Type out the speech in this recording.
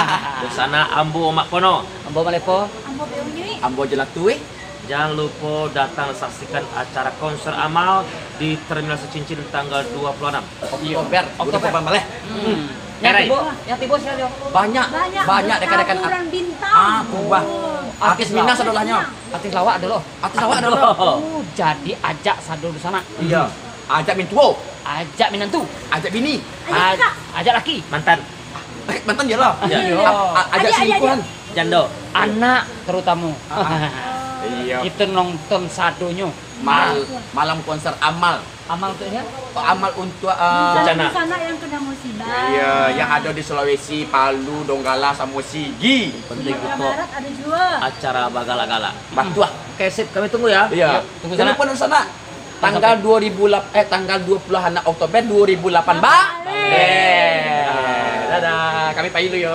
Di sana Ambo Mak Pono. Ambo Malepo. Ambo beunyi. Ambo jelatu eh. Jangan lupa datang saksikan acara konser amal di Terminal Secincin tanggal 26. Oktober, Oktober malah. Hmm. Yang tibo, yang tibo siapa yo? Banyak, Banyak. banyak dekat-dekat bertaburan bintang. Ah, kubah. Artis Minas lah. adolahnya. Artis lawak ada loh. Artis awak ada loh. Oh, jadi ajak sadu di sana. Iya. Ajak mintuo, Ajak minantu. ajak bini. Ajak kakak. ajak laki. Mantan, Eh, mantan je lah. Iya. A- a- Ajak Ajak, ajak, selingkuhan. jando. Anak terutama. Iya. Kita nonton sadunya. Mal, malam konser amal. Amal untuknya. Oh, Amal untuk uh, Bencana. di sana yang kena musibah. Iya, yang ada di Sulawesi, Palu, Donggala, sama Sigi. Penting Barat ada juga. acara bagala-gala. Batu ah. Oke, sip. Kami tunggu ya. Iya. Tunggu Jangan sana. lupa di sana. Tanggal 2008 eh tanggal 26 Oktober 2008, Mbak. kami pailo yo.